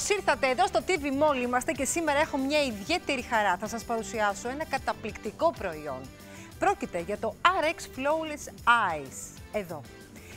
Γεια σας! Καλώς ήρθατε εδώ στο TV Mall είμαστε και σήμερα έχω μια ιδιαίτερη χαρά. Θα σας παρουσιάσω ένα καταπληκτικό προϊόν. Πρόκειται για το RX Flawless Eyes. Εδώ.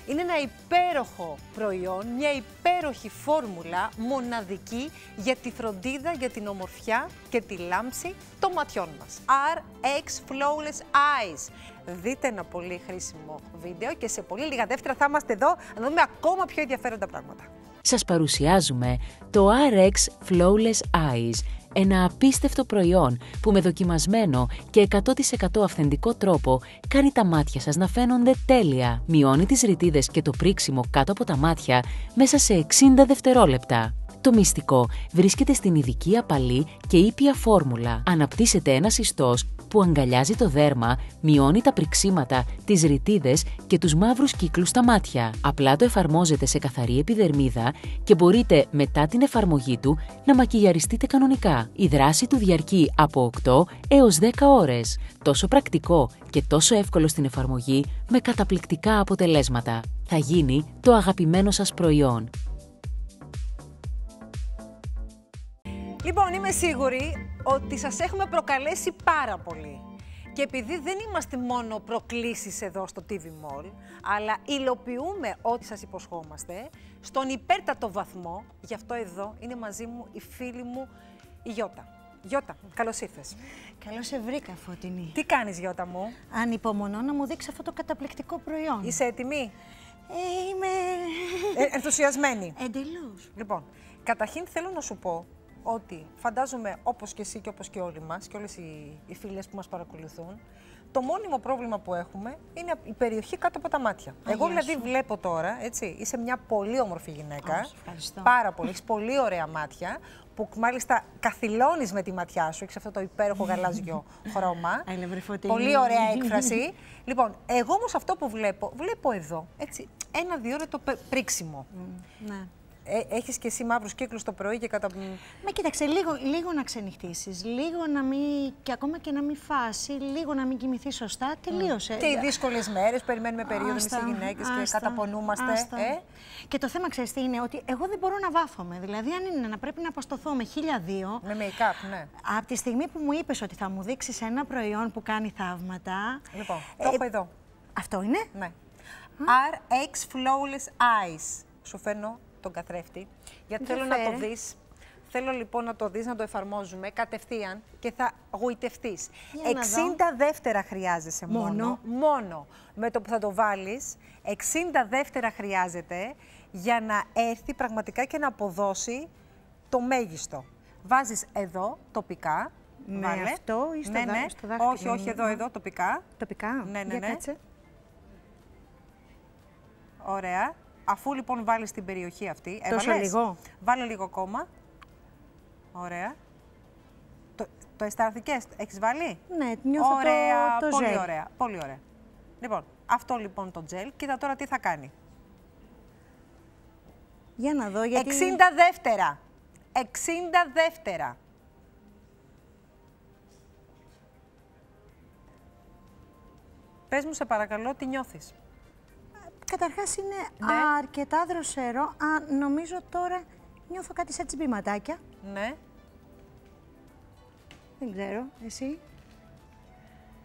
Είναι ένα υπέροχο προϊόν, μια υπέροχη φόρμουλα μοναδική για τη φροντίδα, για την ομορφιά και τη λάμψη των ματιών μας. RX Flawless Eyes. Δείτε ένα πολύ χρήσιμο βίντεο και σε πολύ λίγα δεύτερα θα είμαστε εδώ να δούμε ακόμα πιο ενδιαφέροντα πράγματα σας παρουσιάζουμε το RX Flawless Eyes, ένα απίστευτο προϊόν που με δοκιμασμένο και 100% αυθεντικό τρόπο κάνει τα μάτια σας να φαίνονται τέλεια. Μειώνει τις ρητίδες και το πρίξιμο κάτω από τα μάτια μέσα σε 60 δευτερόλεπτα. Το μυστικό βρίσκεται στην ειδική απαλή και ήπια φόρμουλα. Αναπτύσσεται ένα ιστός που αγκαλιάζει το δέρμα, μειώνει τα πριξίματα, τις ρητίδες και τους μαύρους κύκλους στα μάτια. Απλά το εφαρμόζετε σε καθαρή επιδερμίδα και μπορείτε μετά την εφαρμογή του να μακιγιαριστείτε κανονικά. Η δράση του διαρκεί από 8 έως 10 ώρες. Τόσο πρακτικό και τόσο εύκολο στην εφαρμογή με καταπληκτικά αποτελέσματα. Θα γίνει το αγαπημένο σας προϊόν. Λοιπόν, είμαι σίγουρη ότι σας έχουμε προκαλέσει πάρα πολύ. Και επειδή δεν είμαστε μόνο προκλήσεις εδώ στο TV Mall, αλλά υλοποιούμε ό,τι σας υποσχόμαστε, στον υπέρτατο βαθμό, γι' αυτό εδώ είναι μαζί μου η φίλη μου η Γιώτα. Γιώτα, καλώς ήρθες. Καλώς σε βρήκα, Φωτεινή. Τι κάνεις, Γιώτα μου; Ανυπομονώ να μου δείξεις αυτό το καταπληκτικό προϊόν. Είσαι έτοιμη; Ε, είμαι... Ε, ενθουσιασμένη. Εντελώς. Λοιπόν, καταρχήν θέλω να σου πω ότι φαντάζομαι όπως και εσύ και όπως και όλοι μας και όλες οι, οι φίλες που μας παρακολουθούν, το μόνιμο πρόβλημα που έχουμε είναι η περιοχή κάτω από τα μάτια. Εγώ δηλαδή βλέπω τώρα, έτσι, είσαι μια πολύ όμορφη γυναίκα, πάρα πολύ, έχεις πολύ ωραία μάτια, που μάλιστα καθυλώνεις με τη ματιά σου, έχεις αυτό το υπέροχο γαλάζιο χρώμα. πολύ ωραία έκφραση. λοιπόν, εγώ όμως αυτό που βλέπω, βλέπω εδώ, έτσι, ένα-δύο το πρίξιμο. ναι. Ε, Έχεις και εσύ μαύρους κύκλους το πρωί και κατά. Μα κοίταξε, λίγο, λίγο να ξενυχτήσεις, λίγο να μην. και ακόμα και να μην φάσει, λίγο να μην κοιμηθείς σωστά. Τελείωσε. Και οι δύσκολες μέρες, περιμένουμε περίοδο μες οι γυναίκες και καταπονούμαστε. Ε; Και το θέμα ξέρεις τι είναι, ότι εγώ δεν μπορώ να βάφομαι. Δηλαδή, αν είναι να πρέπει να αποστοθώ με χίλια δύο. Με make-up, ναι. Από τη στιγμή που μου είπες ότι θα μου δείξεις ένα προϊόν που κάνει θαύματα. Λοιπόν, το έχω εδώ. Αυτό είναι; Ναι. RX Flawless Eyes; Σου φέρνω τον καθρέφτη, γιατί θέλω να το δεις. Θέλω λοιπόν να το δεις, να το εφαρμόζουμε κατευθείαν και θα γοητευτείς. 60 δεύτερα χρειάζεσαι μόνο. μόνο. Με το που θα το βάλεις, 60 δεύτερα χρειάζεται για να έρθει πραγματικά και να αποδώσει το μέγιστο. Βάζεις εδώ τοπικά. Με αυτό ή στο, ναι, ναι. στο Όχι, όχι, εδώ, εδώ, τοπικά. Τοπικά, ναι, ναι, ναι. Ωραία. Αφού λοιπόν βάλεις την περιοχή αυτή. Τόσο λίγο. Βάλε λίγο ακόμα. Ωραία. Το, το αισθάνθηκε, έχεις βάλει; Ναι, νιώθω ωραία, το, το πολύ ωραία. Πολύ ωραία. Λοιπόν, αυτό λοιπόν το τζελ. Κοίτα τώρα τι θα κάνει. Για να δω γιατί... 60 δεύτερα. 60 δεύτερα. Πες μου σε παρακαλώ τι νιώθεις. Καταρχάς είναι ναι. αρκετά δροσερό. Α, νομίζω τώρα νιώθω κάτι σαν τσιμπηματάκια. Ναι. Δεν ξέρω. Εσύ.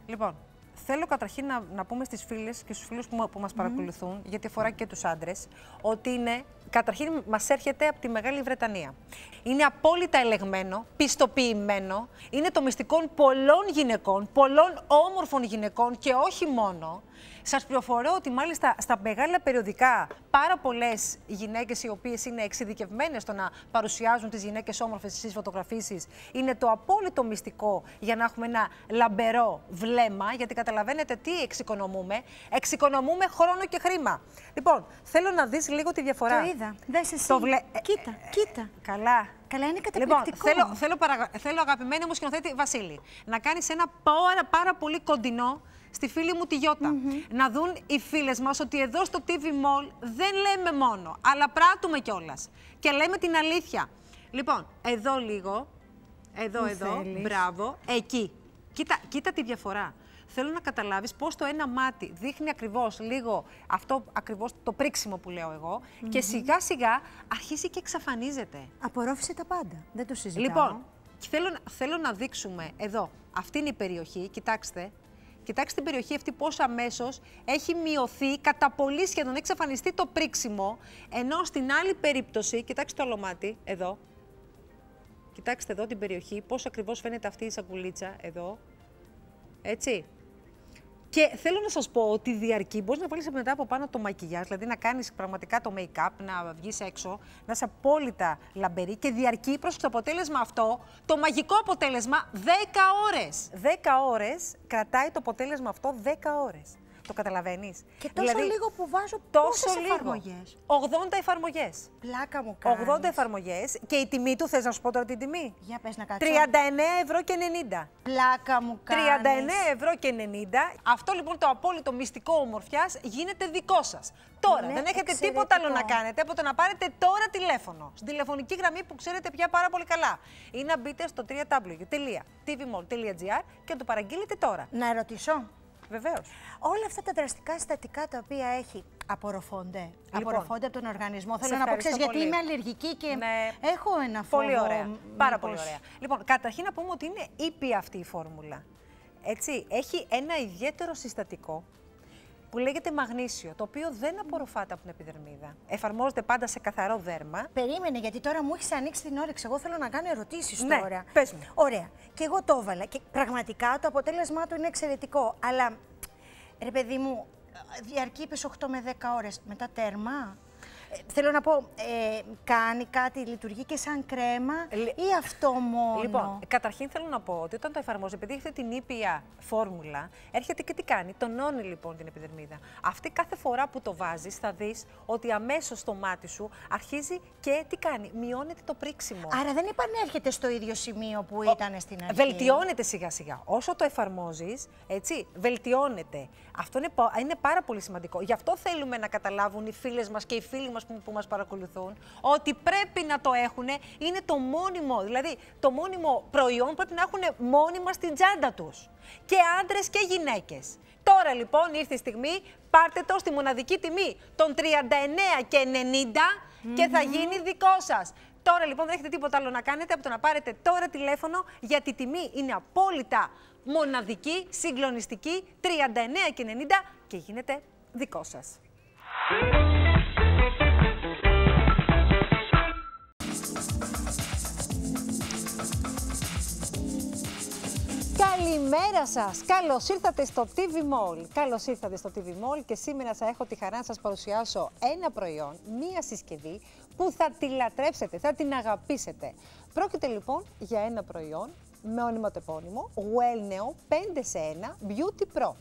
Λοιπόν, θέλω καταρχήν να, να πούμε στις φίλες και στους φίλους που, που μας παρακολουθούν, γιατί αφορά και τους άντρες, ότι είναι καταρχήν μας έρχεται από τη Μεγάλη Βρετανία. Είναι απόλυτα ελεγμένο, πιστοποιημένο, είναι το μυστικό πολλών γυναικών, πολλών όμορφων γυναικών και όχι μόνο. Σας πληροφορώ ότι μάλιστα στα μεγάλα περιοδικά πάρα πολλές γυναίκες οι οποίες είναι εξειδικευμένες στο να παρουσιάζουν τις γυναίκες όμορφες στις φωτογραφίσεις είναι το απόλυτο μυστικό για να έχουμε ένα λαμπερό βλέμμα. Γιατί καταλαβαίνετε τι εξοικονομούμε. Εξοικονομούμε χρόνο και χρήμα. Λοιπόν, θέλω να δεις λίγο τη διαφορά. Το είδα. Δες εσύ. Το βλέ... Κοίτα, ε, κοίτα. Καλά. Καλά, είναι καταπληκτικό. Λοιπόν, θέλω, θέλω, παρα... θέλω αγαπημένη μου σκηνοθέτη Βασίλη, να κάνεις ένα πάρα, πάρα πολύ κοντινό στη φίλη μου τη Γιώτα. Να δουν οι φίλες μας ότι εδώ στο TV Mall δεν λέμε μόνο, αλλά πράττουμε κιόλας. Και λέμε την αλήθεια. Λοιπόν, εδώ λίγο. Εδώ, εδώ. Μπράβο. Εκεί. Κοίτα, κοίτα τη διαφορά. θέλω να καταλάβεις πώς το ένα μάτι δείχνει ακριβώς λίγο αυτό ακριβώς το πρίξιμο που λέω εγώ και σιγά σιγά αρχίζει και εξαφανίζεται. Απορρόφησε τα πάντα. Δεν το συζητάω. Λοιπόν, θέλω, θέλω να δείξουμε εδώ. Αυτή είναι η περιοχή. Κοιτάξτε. Κοιτάξτε την περιοχή αυτή πώς αμέσως έχει μειωθεί, κατά πολύ σχεδόν έχει εξαφανιστεί το πρίξιμο, ενώ στην άλλη περίπτωση, κοιτάξτε το άλλο εδώ, κοιτάξτε εδώ την περιοχή, πώς ακριβώς φαίνεται αυτή η σακουλίτσα, εδώ, έτσι. Και θέλω να σας πω ότι διαρκεί. Μπορείς να βάλεις μετά από πάνω το μακιγιάζ, δηλαδή να κάνεις πραγματικά το make-up, να βγεις έξω, να είσαι απόλυτα λαμπερή και διαρκεί προς το αποτέλεσμα αυτό, το μαγικό αποτέλεσμα 10 ώρες. 10 ώρες κρατάει το αποτέλεσμα αυτό 10 ώρες. Το καταλαβαίνεις. Και τόσο δηλαδή, λίγο που βάζω τόσο εφαρμογές. 80 εφαρμογές. Πλάκα μου κάνεις. 80 εφαρμογές. Και η τιμή του, θες να σου πω τώρα την τιμή; Για πες να κάτσω. 39 ευρώ και 90. Πλάκα μου κάνεις. 39 ευρώ και 90. Αυτό λοιπόν το απόλυτο μυστικό ομορφιάς γίνεται δικό σας. Τώρα δεν έχετε εξαιρετικό. τίποτα άλλο να κάνετε από το να πάρετε τώρα τηλέφωνο. Στην τηλεφωνική γραμμή που ξέρετε πια πάρα πολύ καλά. Ή να μπείτε στο www.tvmall.gr και να το παραγγείλετε τώρα. Να ερωτήσω. Βεβαίως. Όλα αυτά τα δραστικά συστατικά τα οποία έχει απορροφώνται. Λοιπόν, απορροφώνται από τον οργανισμό. Θέλω να πω, ξέρεις, γιατί είμαι αλλεργική και ναι. έχω ένα φόβο. Πολύ ωραία. Πάρα πολύ ωραία. Λοιπόν, καταρχήν να πούμε ότι είναι ήπια αυτή η φόρμουλα. Έτσι, έχει ένα ιδιαίτερο συστατικό που λέγεται μαγνήσιο, το οποίο δεν απορροφάται από την επιδερμίδα. Εφαρμόζεται πάντα σε καθαρό δέρμα. Περίμενε, γιατί τώρα μου έχεις ανοίξει την όρεξη. Εγώ θέλω να κάνω ερωτήσεις ναι, τώρα. Πες μου. Ωραία. Και εγώ το έβαλα. Και πραγματικά το αποτέλεσμά του είναι εξαιρετικό. Αλλά ρε παιδί μου, διαρκεί 8 με 10 ώρες. Μετά τέρμα. Ε, θέλω να πω, ε, κάνει κάτι, λειτουργεί και σαν κρέμα ή αυτό μόνο; Λοιπόν, καταρχήν θέλω να πω ότι όταν το εφαρμόζει, επειδή έχετε την ήπια φόρμουλα, έρχεται και τι κάνει. Τονώνει λοιπόν την επιδερμίδα. Αυτή κάθε φορά που το βάζεις, θα δεις ότι αμέσως το μάτι σου αρχίζει και τι κάνει. Μειώνεται το πρίξιμο. Άρα δεν επανέρχεται στο ίδιο σημείο που ήταν στην αρχή; Βελτιώνεται σιγά σιγά. Όσο το εφαρμόζεις, έτσι, βελτιώνεται. Αυτό είναι, είναι πάρα πολύ σημαντικό. Γι' αυτό θέλουμε να καταλάβουν οι φίλες μας και οι φίλοι μας μας, που μας παρακολουθούν ότι πρέπει να το έχουν, είναι το μόνιμο, δηλαδή το μόνιμο προϊόν πρέπει να έχουν μόνιμα στην τσάντα τους. Και άντρες και γυναίκες. Τώρα λοιπόν ήρθε η στιγμή, πάρτε το στη μοναδική τιμή των 39 και 90 και θα γίνει δικό σας. Τώρα λοιπόν δεν έχετε τίποτα άλλο να κάνετε από το να πάρετε τώρα τηλέφωνο γιατί η τιμή είναι απόλυτα μοναδική, συγκλονιστική, 39 και 90 και γίνεται δικό σας. Καλημέρα σας! Καλώς ήρθατε στο TV Mall. Καλώς ήρθατε στο TV Mall και σήμερα θα έχω τη χαρά να σας παρουσιάσω ένα προϊόν, μία συσκευή που θα τη λατρέψετε, θα την αγαπήσετε. Πρόκειται λοιπόν για ένα προϊόν με ονοματεπώνυμο Wellneo 5 σε 1 Beauty Pro.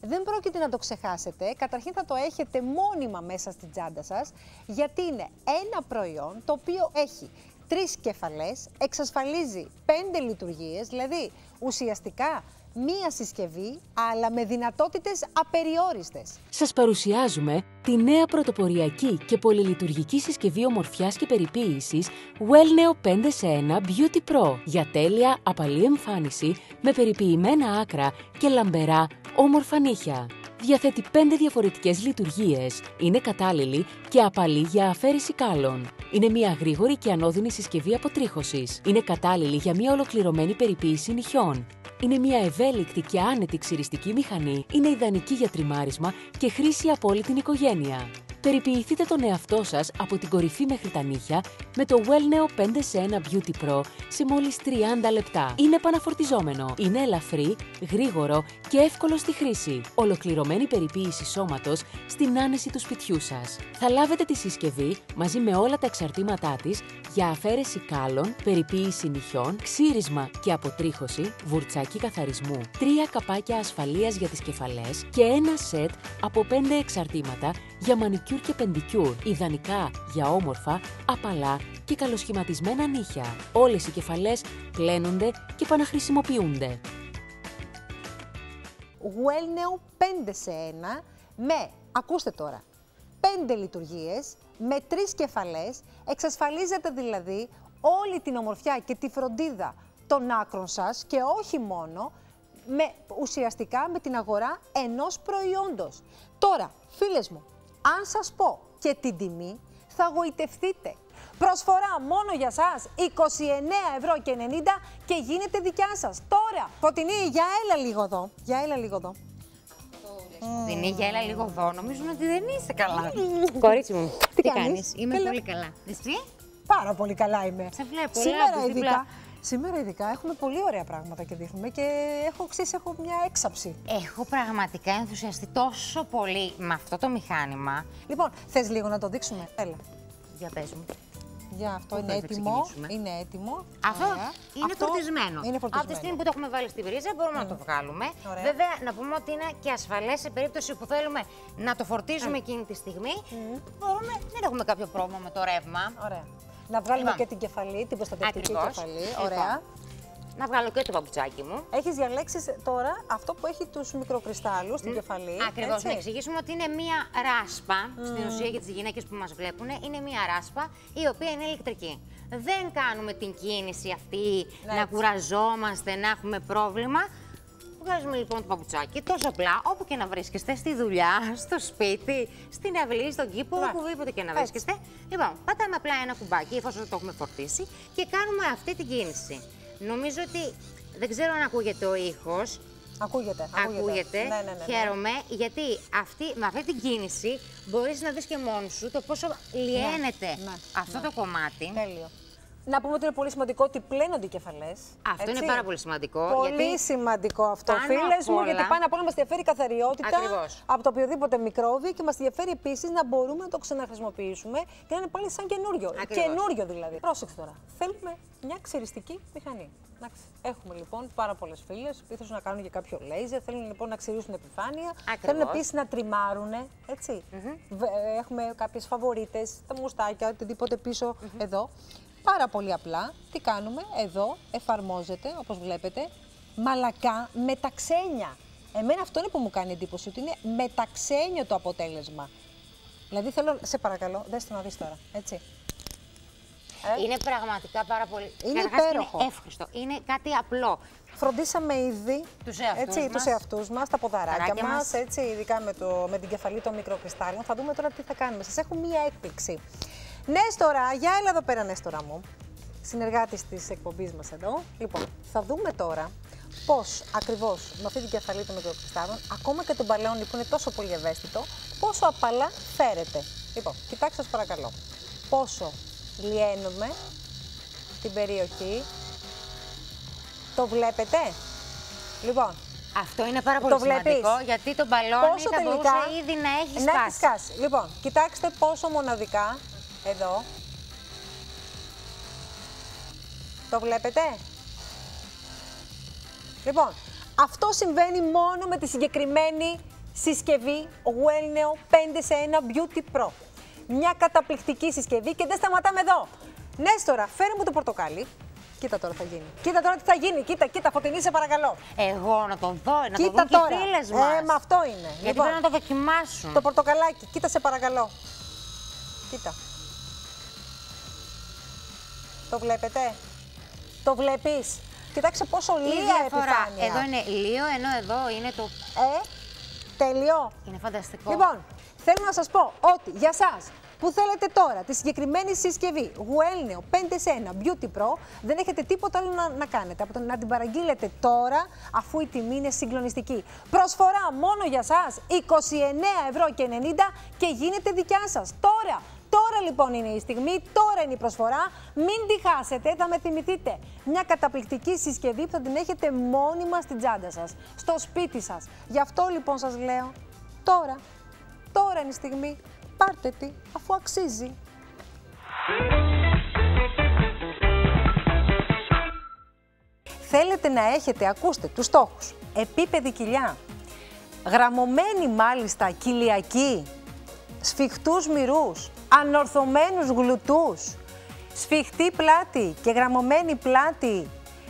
Δεν πρόκειται να το ξεχάσετε, καταρχήν θα το έχετε μόνιμα μέσα στην τσάντα σας, γιατί είναι ένα προϊόν το οποίο έχει τρεις κεφαλές, εξασφαλίζει πέντε λειτουργίες, δηλαδή ουσιαστικά μία συσκευή, αλλά με δυνατότητες απεριόριστες. Σας παρουσιάζουμε τη νέα πρωτοποριακή και πολυλειτουργική συσκευή ομορφιάς και περιποίησης Wellneo 5 σε 1 Beauty Pro για τέλεια απαλή εμφάνιση με περιποιημένα άκρα και λαμπερά όμορφα νύχια. Διαθέτει πέντε διαφορετικές λειτουργίες. Είναι κατάλληλη και απαλή για αφαίρεση κάλων. Είναι μια γρήγορη και ανώδυνη συσκευή αποτρίχωσης. Είναι κατάλληλη για μια ολοκληρωμένη περιποίηση νυχιών. Είναι μια ευέλικτη και άνετη ξυριστική μηχανή. Είναι ιδανική για τριμάρισμα και χρήση από όλη την οικογένεια. Περιποιηθείτε τον εαυτό σας από την κορυφή μέχρι τα νύχια με το Wellneo 5 σε 1 Beauty Pro σε μόλις 30 λεπτά. Είναι επαναφορτιζόμενο, είναι ελαφρύ, γρήγορο και εύκολο στη χρήση. Ολοκληρωμένη περιποίηση σώματος στην άνεση του σπιτιού σας. Θα λάβετε τη συσκευή μαζί με όλα τα εξαρτήματά της για αφαίρεση κάλων, περιποίηση νυχιών, ξύρισμα και αποτρίχωση, βουρτσάκι καθαρισμού, τρία καπάκια ασφαλείας για τις κεφαλές και ένα σετ από 5 εξαρτήματα για μανικιούρ και πεντικιούρ, ιδανικά για όμορφα, απαλά και καλοσχηματισμένα νύχια. Όλες οι κεφαλές πλένονται και επαναχρησιμοποιούνται. Wellneo 5 σε 1 με, ακούστε τώρα, 5 λειτουργίες με 3 κεφαλές, εξασφαλίζεται δηλαδή όλη την ομορφιά και τη φροντίδα των άκρων σας και όχι μόνο με, ουσιαστικά με την αγορά ενός προϊόντος. Τώρα, φίλες μου, αν σας πω και την τιμή, θα γοητευτείτε. Προσφορά μόνο για σας, 29 ευρώ και 90 και γίνεται δικιά σας. Τώρα, Φωτεινή, για έλα λίγο εδώ. Για έλα λίγο εδώ. Φωτεινή, για έλα λίγο εδώ. Νομίζουν ότι δεν είσαι καλά. Κορίτσι μου, τι, κάνεις; κάνεις; Είμαι Καλά. πολύ καλά. Εσύ; Πάρα πολύ καλά είμαι. Σε βλέπω, Σήμερα λάμπεις ειδικά, δίπλα. Σήμερα ειδικά έχουμε πολύ ωραία πράγματα και δείχνουμε και έχω, ξέρεις, έχω μια έξαψη. Έχω πραγματικά ενθουσιαστεί τόσο πολύ με αυτό το μηχάνημα. Λοιπόν, θες λίγο να το δείξουμε; Έλα. Για πες μου. Για αυτό Πού είναι θες να έτοιμο. ξεκινήσουμε; Είναι έτοιμο. Αυτό Ωραία. είναι Αυτό φορτισμένο. Είναι Από τη φορτισμένο. στιγμή που το έχουμε βάλει στη βρίζα μπορούμε να το βγάλουμε. Ωραία. Βέβαια, να πούμε ότι είναι και ασφαλές σε περίπτωση που θέλουμε να το φορτίζουμε εκείνη τη στιγμή. Μπορούμε, δεν έχουμε κάποιο πρόβλημα με το ρεύμα. Ωραία. Να βγάλουμε Λοιπόν. και την κεφαλή, την προστατευτική Ακριβώς. κεφαλή. Λοιπόν. Ωραία. Να βγάλω και το παπουτσάκι μου. Έχεις διαλέξεις τώρα αυτό που έχει τους μικροκριστάλλους στην κεφαλή. Ακριβώς. έτσι; Να εξηγήσουμε ότι είναι μία ράσπα, στην ουσία για τις γυναίκες που μας βλέπουν, είναι μία ράσπα η οποία είναι ηλεκτρική. Δεν κάνουμε την κίνηση αυτή Ναι, να έτσι. κουραζόμαστε, να έχουμε πρόβλημα. Βγάζουμε λοιπόν το παπουτσάκι τόσο απλά, όπου και να βρίσκεστε, στη δουλειά, στο σπίτι, στην αυλή, στον κήπο, Μπράβο. οπουδήποτε και να Έτσι. βρίσκεστε. Λοιπόν, πατάμε απλά ένα κουμπάκι, εφόσον το έχουμε φορτίσει, και κάνουμε αυτή την κίνηση. Νομίζω ότι δεν ξέρω αν ακούγεται ο ήχος, Ακούγεται. Ακούγεται. Ναι, ναι, ναι, ναι. Χαίρομαι γιατί αυτή, με αυτή την κίνηση μπορείς να δεις και μόνος σου το πόσο λιένεται ναι, αυτό το κομμάτι. Τέλειο. Να πούμε ότι είναι πολύ σημαντικό ότι πλένονται οι κεφαλές. Αυτό είναι πάρα πολύ σημαντικό, Πολύ γιατί σημαντικό αυτό, πάνω φίλες απ' μου, όλα- γιατί πάνω απ' όλα μας ενδιαφέρει η καθαριότητα Ακριβώς. από το οποιοδήποτε μικρόβιο και μας ενδιαφέρει επίσης να μπορούμε να το ξαναχρησιμοποιήσουμε και να είναι πάλι σαν καινούριο. Ακριβώς. Καινούριο δηλαδή. Πρόσεξε τώρα. Θέλουμε μια ξυριστική μηχανή. Εντάξει. Έχουμε λοιπόν πάρα πολλές φίλες που ήθελαν να κάνουν και κάποιο λέιζερ, θέλουν λοιπόν να ξυρίσουν επιφάνεια. Ακριβώς. Θέλουν επίσης να τριμάρουν. Έτσι. Βε- ε, Έχουμε κάποιες φαβορίτες, τα μουστάκια, οτιδήποτε πίσω εδώ. Πάρα πολύ απλά, τι κάνουμε, εδώ εφαρμόζεται, όπως βλέπετε, μαλακά μεταξένια. Εμένα αυτό είναι που μου κάνει εντύπωση, ότι είναι μεταξένιο το αποτέλεσμα. Δηλαδή θέλω, σε παρακαλώ, δες το να δεις τώρα, έτσι. Ε, είναι πραγματικά πάρα πολύ. Είναι Καταρχάς, υπέροχο. Είναι εύχριστο. Είναι κάτι απλό. Φροντίσαμε ήδη Τους εαυτούς έτσι, μας. τους εαυτούς μας, τα ποδαράκια Ποδαράκια μας, μας. έτσι, ειδικά με, το, με την κεφαλή των μικροκριστάλλων. Θα δούμε τώρα τι θα κάνουμε. Σας έχω μία έκπληξη. Νέστορα, για έλα εδώ πέρα Νέστορα μου. Συνεργάτης της εκπομπής μας εδώ. Λοιπόν, θα δούμε τώρα πώς ακριβώς με αυτή την κεφαλή των μικροκριστάλλων, ακόμα και το μπαλόνι που είναι τόσο πολύ ευαίσθητο, πόσο απαλά φέρεται. Λοιπόν, κοιτάξτε σας παρακαλώ. Πόσο λιένουμε την περιοχή. Το βλέπετε; Λοιπόν, Αυτό είναι πάρα πολύ Το βλέπεις; σημαντικό γιατί το μπαλόνι πόσο θα τελικά μπορούσε ήδη να έχει να σπάσει. έχει σκάσει. Λοιπόν, κοιτάξτε πόσο μοναδικά εδώ. Το βλέπετε; Λοιπόν, αυτό συμβαίνει μόνο με τη συγκεκριμένη συσκευή Wellneo 5 σε 1 Beauty Pro. Μια καταπληκτική συσκευή και δεν σταματάμε εδώ. Νέστορα, φέρε μου το πορτοκάλι. Κοίτα τώρα τι θα γίνει. Κοίτα τώρα τι θα γίνει. Κοίτα, κοίτα, φωτεινή σε παρακαλώ. Εγώ να το δω, να το Κοίτα δουν και τώρα. οι φίλες μας. Ε, με αυτό είναι. Γιατί πρέπει να το δοκιμάσουν. Το πορτοκαλάκι, κοίτα σε παρακαλώ. Κοίτα. Το βλέπετε; Το βλέπεις; Κοιτάξτε πόσο Η λία διαφορά. επιφάνεια. Εδώ είναι λίο, ενώ εδώ είναι το. Ε, τέλειο. Είναι φανταστικό. Λοιπόν, θέλω να σας πω ότι για σας που θέλετε τώρα τη συγκεκριμένη συσκευή Wellneo 5 σε 1 Beauty Pro δεν έχετε τίποτα άλλο να, να κάνετε από το να την παραγγείλετε τώρα αφού η τιμή είναι συγκλονιστική. Προσφορά μόνο για σας 29 ευρώ και 90 και γίνεται δικιά σας τώρα. Τώρα λοιπόν είναι η στιγμή, τώρα είναι η προσφορά. Μην τη χάσετε, θα με θυμηθείτε. Μια καταπληκτική συσκευή που θα την έχετε μόνιμα στην τσάντα σας, στο σπίτι σας. Γι' αυτό λοιπόν σας λέω, τώρα, τώρα είναι η στιγμή. Πάρτε τη, αφού αξίζει. Θέλετε να έχετε, ακούστε, τους στόχους. Επίπεδη κοιλιά, γραμμωμένη μάλιστα κοιλιακή, σφιχτούς μυρούς, ανορθωμένους γλουτούς, σφιχτή πλάτη και γραμμωμένη πλάτη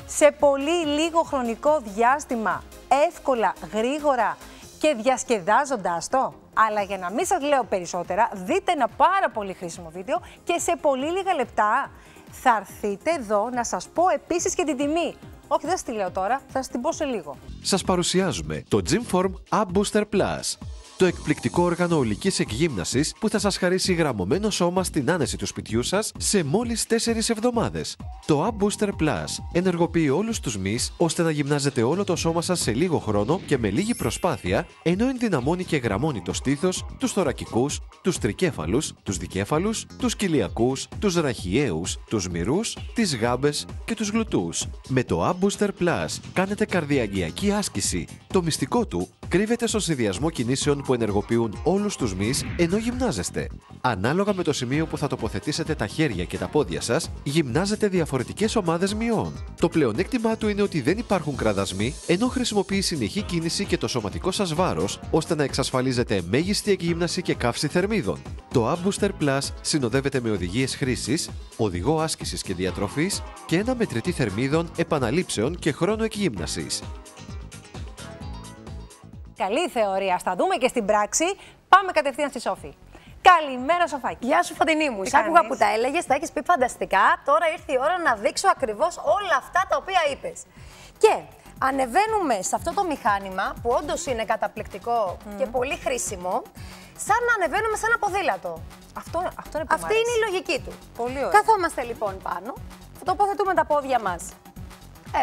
σε πολύ λίγο χρονικό διάστημα, εύκολα, γρήγορα και διασκεδάζοντας το. Αλλά για να μην σας λέω περισσότερα, δείτε ένα πάρα πολύ χρήσιμο βίντεο και σε πολύ λίγα λεπτά θα έρθείτε εδώ να σας πω επίσης και την τιμή. Όχι, δεν σας τη λέω τώρα, θα σας την πω σε λίγο. Σας παρουσιάζουμε το Gymform Ab Booster Plus. Το εκπληκτικό όργανο ολικής εκγύμνασης που θα σας χαρίσει γραμμωμένο σώμα στην άνεση του σπιτιού σας σε μόλις 4 εβδομάδες. Το Ab Booster Plus ενεργοποιεί όλους τους μυς ώστε να γυμνάζετε όλο το σώμα σας σε λίγο χρόνο και με λίγη προσπάθεια, ενώ ενδυναμώνει και γραμμώνει το στήθος, τους θωρακικούς, τους τρικέφαλους, τους δικέφαλους, τους κοιλιακούς, τους ραχιαίους, τους μυρούς, τις γάμπες και τους γλουτούς. Με το Ab Booster Plus κάνετε καρδιαγγειακή άσκηση. Το μυστικό του κρύβεται στο συνδυασμό κινήσεων που ενεργοποιούν όλους τους μυς ενώ γυμνάζεστε. Ανάλογα με το σημείο που θα τοποθετήσετε τα χέρια και τα πόδια σας, γυμνάζετε διαφορετικές ομάδες μειών. Το πλεονέκτημά του είναι ότι δεν υπάρχουν κραδασμοί, ενώ χρησιμοποιεί συνεχή κίνηση και το σωματικό σας βάρος, ώστε να εξασφαλίζετε μέγιστη εκγύμναση και καύση θερμίδων. Το Ab Booster Plus συνοδεύεται με οδηγίες χρήσης, οδηγό άσκησης και διατροφής και ένα μετρητή θερμίδων, επαναλήψεων και χρόνο εκγύμνασης. Καλή θεωρία. Ας τα δούμε και στην πράξη. Πάμε κατευθείαν στη Σόφη. Καλημέρα, Σοφάκη. Γεια σου, Φωτεινή μου. Τι Σ' άκουγα κάνεις; που τα έλεγες, τα έχεις πει φανταστικά. Τώρα ήρθε η ώρα να δείξω ακριβώς όλα αυτά τα οποία είπες. Και ανεβαίνουμε σε αυτό το μηχάνημα που όντως είναι καταπληκτικό και πολύ χρήσιμο, σαν να ανεβαίνουμε σε ένα ποδήλατο. Αυτό, αυτό είναι που μ' Αυτή είναι η αρέσει. λογική του. Πολύ ωραία. Καθόμαστε λοιπόν πάνω, τοποθετούμε τα πόδια μας.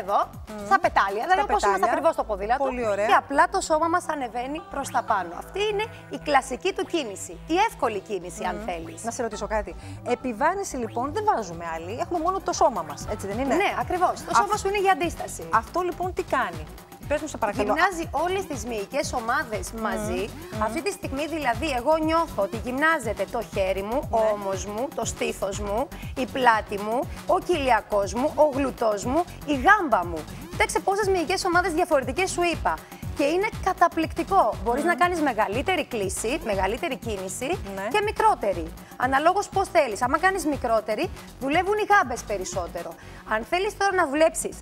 Εδώ, στα πετάλια, δηλαδή όπω είμαστε πετάλια. ακριβώς στο ποδήλατο. Πολύ ωραία. Και απλά το σώμα μας ανεβαίνει προς τα πάνω. Αυτή είναι η κλασική του κίνηση. Η εύκολη κίνηση, αν θέλεις. Να σε ρωτήσω κάτι. Επιβάρυνση λοιπόν δεν βάζουμε άλλη. Έχουμε μόνο το σώμα μας. Έτσι δεν είναι; Ναι, ακριβώς. Το σώμα σου είναι για αντίσταση. Αυτό λοιπόν τι κάνει; Πες μου σε παρακαλώ. Γυμνάζει όλες τις μυϊκές ομάδες μαζί. Αυτή τη στιγμή δηλαδή εγώ νιώθω ότι γυμνάζεται το χέρι μου, ο Ναι. ώμος μου, το στήθος μου, η πλάτη μου, ο κοιλιακός μου, ο γλουτός μου, η γάμπα μου. Κοιτάξτε πόσες μυϊκές ομάδες διαφορετικές σου είπα. Και είναι καταπληκτικό. Μπορείς να κάνεις μεγαλύτερη κλίση, μεγαλύτερη κίνηση Ναι. και μικρότερη. Αναλόγως πώς θέλεις. Αν κάνεις μικρότερη, δουλεύουν οι γάμπες περισσότερο. Αν θέλεις τώρα να δουλέψεις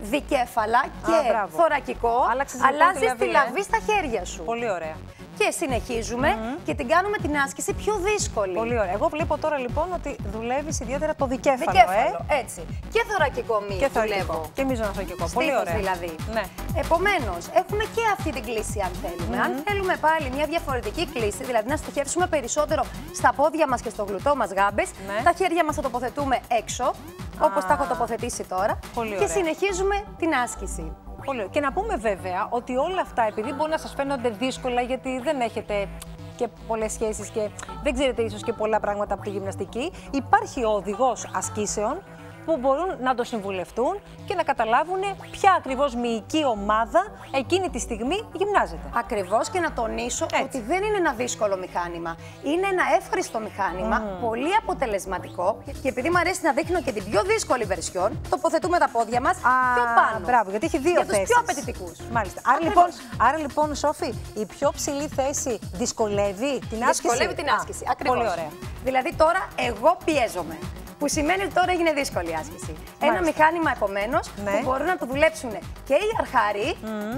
δικέφαλα και μπράβο. θωρακικό, Άλλαξες λοιπόν αλλάζεις τη λαβή, τη ε. λαβή στα χέρια σου. Πολύ ωραία. Και συνεχίζουμε και την κάνουμε την άσκηση πιο δύσκολη. Πολύ ωραία. Εγώ βλέπω τώρα λοιπόν ότι δουλεύεις ιδιαίτερα το δικέφαλο. Δικέφαλο, Ε; έτσι. Και θωρακικό μη Και δουλεύω. θωρακικό. Και μυζονοθωρακικό. Πολύ Στήθος ωραία. δηλαδή. Ναι. Επομένως, έχουμε και αυτή την κλίση αν θέλουμε. Αν θέλουμε πάλι μια διαφορετική κλίση, δηλαδή να στοχεύσουμε περισσότερο στα πόδια μας και στο γλουτό μας γάμπες, Ναι. τα χέρια μας θα τοποθετούμε έξω, όπως τα έχω τοποθετήσει τώρα. Πολύ και ωραία. συνεχίζουμε την άσκηση. Πολύ ωραία. Και να πούμε βέβαια ότι όλα αυτά, επειδή μπορεί να σας φαίνονται δύσκολα, γιατί δεν έχετε και πολλές σχέσεις και δεν ξέρετε ίσως και πολλά πράγματα από τη γυμναστική, υπάρχει ο οδηγός ασκήσεων που μπορούν να το συμβουλευτούν και να καταλάβουν ποια ακριβώς μυϊκή ομάδα εκείνη τη στιγμή γυμνάζεται. Ακριβώς και να τονίσω Έτσι. ότι δεν είναι ένα δύσκολο μηχάνημα. Είναι ένα εύχριστο μηχάνημα, πολύ αποτελεσματικό. Και επειδή μου αρέσει να δείχνω και την πιο δύσκολη βερσιόν, τοποθετούμε τα πόδια μας πιο πάνω. Μπράβο, γιατί έχει δύο Για τους θέσεις. πιο απαιτητικούς. Μάλιστα. Άρα Ακριβώς. λοιπόν, άρα λοιπόν, Σόφη, η πιο ψηλή θέση δυσκολεύει την άσκηση; Δυσκολεύει την Α, άσκηση. Ακριβώς. Πολύ ωραία. Δηλαδή τώρα εγώ πιέζομαι. Που σημαίνει ότι τώρα έγινε δύσκολη η άσκηση. Ένα Μάλιστα. μηχάνημα επομένως Ναι. που μπορούν να το δουλέψουν και οι αρχάροι,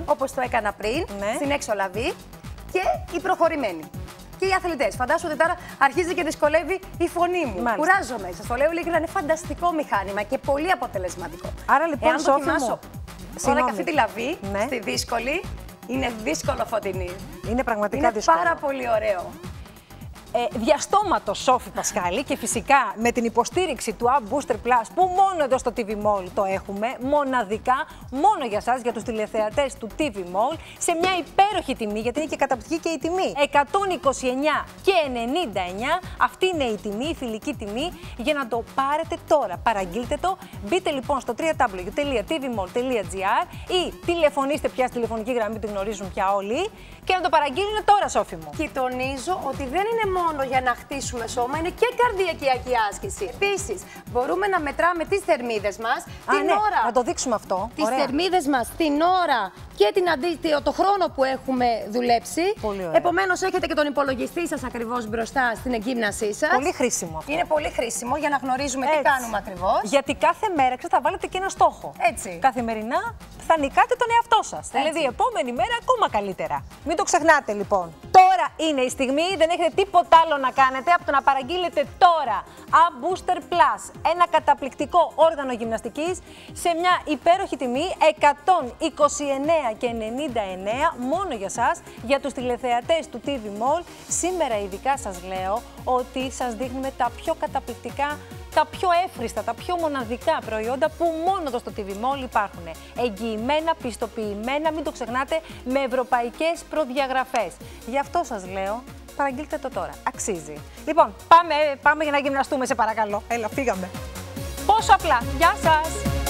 όπως το έκανα πριν, Ναι. στην έξω λαβή, και οι προχωρημένοι. Και οι αθλητές. Φαντάσου ότι τώρα αρχίζει και δυσκολεύει η φωνή μου. Μάλιστα. Κουράζομαι. Σας το λέω ειλικρινά. Είναι φανταστικό μηχάνημα και πολύ αποτελεσματικό. Άρα, λοιπόν, Εάν Σόφη δοκιμάσω μου, τώρα συγγνώμη. και αυτή τη λαβή, Ναι. στη δύσκολη, είναι δύσκολο φωτεινή. Είναι πραγματικά Είναι δύσκολο. πάρα πολύ ωραίο. Ε, διαστόματος Σόφη Πασχάλη και φυσικά με την υποστήριξη του App Booster Plus που μόνο εδώ στο TV Mall το έχουμε, μοναδικά, μόνο για σας, για τους τηλεθεατές του TV Mall, σε μια υπέροχη τιμή, γιατί είναι και καταπληκτική και η τιμή. 129 και 99, αυτή είναι η τιμή, η φιλική τιμή, για να το πάρετε τώρα. Παραγγείλτε το, μπείτε λοιπόν στο www.tvmall.gr ή τηλεφωνήστε πια στη τηλεφωνική γραμμή, την γνωρίζουν πια όλοι, και να το παραγγείλουν τώρα, Σόφη μου. Και τονίζω ότι δεν είναι μόνο για να χτίσουμε σώμα, είναι και καρδιακή άσκηση. Επίσης, μπορούμε να μετράμε τις θερμίδες μας Α, την ναι, ώρα. να το δείξουμε αυτό. Τις Ωραία. θερμίδες μας την ώρα και την αντί... το χρόνο που έχουμε δουλέψει. Πολύ ωραία. Επομένως, έχετε και τον υπολογιστή σας ακριβώς μπροστά στην εγκύμνασή σας. Πολύ χρήσιμο αυτό. Είναι πολύ χρήσιμο για να γνωρίζουμε τι Έτσι. κάνουμε ακριβώς. Γιατί κάθε μέρα ξέρετε, θα βάλετε και ένα στόχο. Έτσι. Καθημερινά θα νικάτε τον εαυτό σας. Δηλαδή, η επόμενη μέρα ακόμα καλύτερα. Μην το ξεχνάτε λοιπόν. Τώρα είναι η στιγμή, δεν έχετε τίποτα άλλο να κάνετε από το να παραγγείλετε τώρα A Booster Plus, ένα καταπληκτικό όργανο γυμναστικής σε μια υπέροχη τιμή 129 και 99 μόνο για σας, για τους τηλεθεατές του TV Mall. Σήμερα ειδικά σας λέω ότι σας δείχνουμε τα πιο καταπληκτικά τα πιο εύχριστα, τα πιο μοναδικά προϊόντα που μόνο εδώ στο TV Mall υπάρχουν. Εγγυημένα, πιστοποιημένα, μην το ξεχνάτε, με ευρωπαϊκές προδιαγραφές. Γι' αυτό σας λέω, παραγγείλτε το τώρα. Αξίζει. Λοιπόν, πάμε, πάμε για να γυμναστούμε, σε παρακαλώ. Έλα, φύγαμε. Πόσο απλά. Γεια σας.